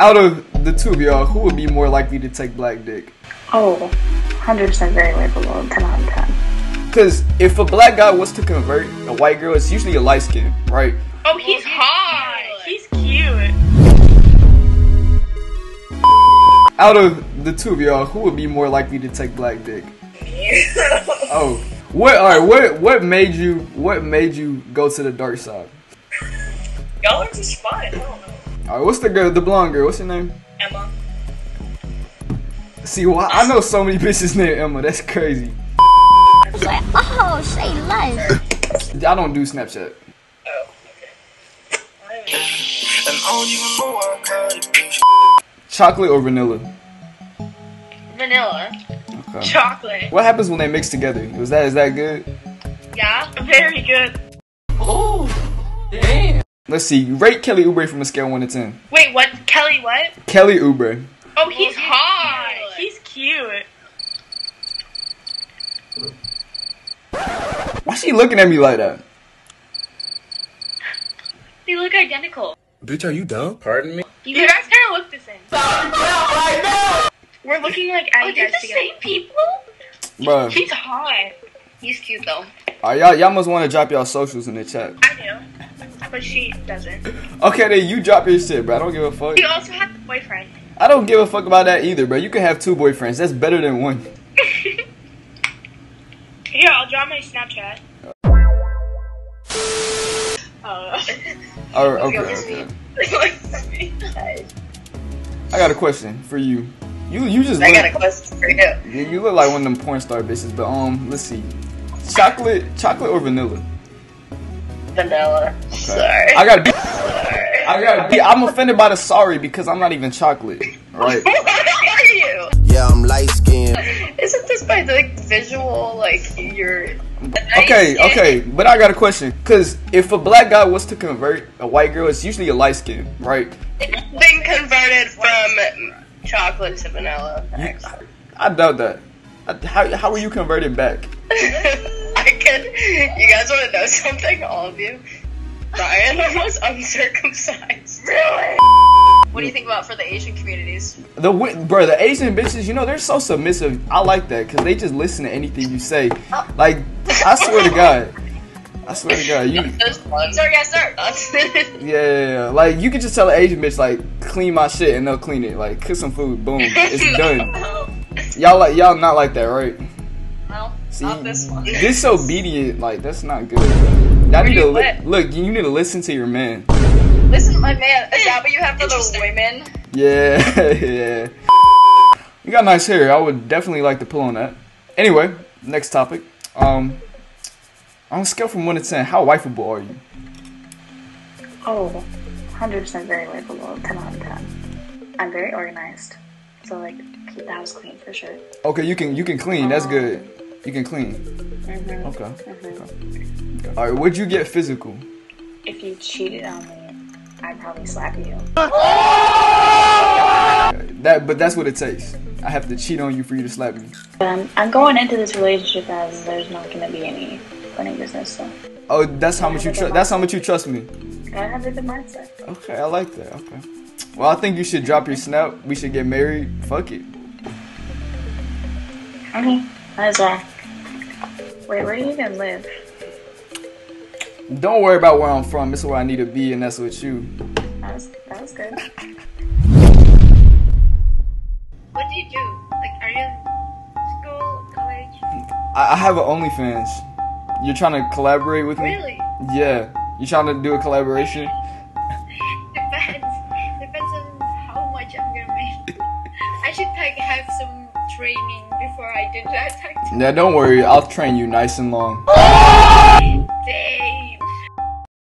Out of the two of y'all, who would be more likely to take black dick? Oh, 100% very labelable. 10 out of 10. Because if a black guy was to convert a white girl, it's usually a light skin, right? Oh, he's hot. He's cute. Out of the two of y'all, who would be more likely to take black dick? oh, what? All right, what? What made you? What made you go to the dark side? Y'all are just fun. I don't know. All right, what's the girl, the blonde girl? What's her name? Emma. See, well, I know so many bitches named Emma. That's crazy. Like, oh, say life. I don't do Snapchat. Oh, okay. And I don't even know why I called it bitch. Chocolate or vanilla? Vanilla. Okay. Chocolate. What happens when they mix together? Is that is that good? Yeah. Very good. Oh, Let's see. Rate Kelly Oubre from a scale of one to ten. Wait, what? Kelly, what? Kelly Oubre. Oh, he's oh, hot. He's cute. Why is she looking at me like that? They look identical. Bitch, are you dumb? Pardon me? You guys kind of look the same. We're looking like oh, at you guys together. same people? Bruh. He's hot. He's cute though. Alright, y'all, y'all must want to drop y'all socials in the chat. I do. But she doesn't. Okay, then you drop your shit, bro. I don't give a fuck. He also has a boyfriend. I don't give a fuck about that either, bro. You can have two boyfriends. That's better than one. Here, I'll draw my Snapchat. Oh. Alright, okay, okay. I got a question for you. You you just I look, got a question for you. you, you look like one of them porn star bitches, but um, let's see. Chocolate, chocolate or vanilla? Vanilla. Sorry. I gotta be. Sorry. I gotta be. I'm offended by the sorry because I'm not even chocolate. Right? What are you? Yeah, I'm light skinned. Isn't this by the like, visual, like, you're... Okay, okay, but I got a question. Cause if a black guy was to convert a white girl, it's usually a light skin, right? It's Been converted from chocolate to vanilla. Thanks. I doubt that. How how are you converted back? I can. You guys want to know something? All of you. Brian was uncircumcised. Really? What do you think about for the Asian communities? The bro, the Asian bitches, you know, they're so submissive. I like that because they just listen to anything you say. Oh. Like, I swear to God, I swear to God, you. Those ones Sir, yes, sir. Yeah, yeah, yeah. like you could just tell an Asian bitch like clean my shit and they'll clean it. Like cook some food, boom, it's done. Y'all like y'all not like that, right? No, See, not this one. disobedient, like that's not good. Y'all need to li- look. You need to listen to your man. Listen, to my man, is that what you have for the women? Yeah, yeah. You got nice hair. I would definitely like to pull on that. Anyway, next topic. Um, on a scale from one to ten, how wifeable are you? Oh, 100% very wifeable. 10 out of 10. I'm very organized. So, like, keep the house clean for sure. Okay, you can you can clean. That's good. You can clean. Mhm. Okay. Mhm. okay. All right. Would you get physical? If you cheated on me, I'd probably slap you. That, but that's what it takes. I have to cheat on you for you to slap me. But I'm, I'm going into this relationship as there's not going to be any funny business, so Oh, that's how much you trust. That's how much you trust me. gotta have a good mindset. Okay, I like that. Okay. Well, I think you should drop your snap. We should get married. Fuck it. Okay, that's all. Wait, where do you even live? Don't worry about where I'm from. This is where I need to be, and that's with you. That was, that was good. What do you do? Like, are you in school, college? I, I have an OnlyFans. You're trying to collaborate with me? Really? Yeah. You trying to do a collaboration? Training before I do that. Actually. Yeah, don't worry. I'll train you nice and long.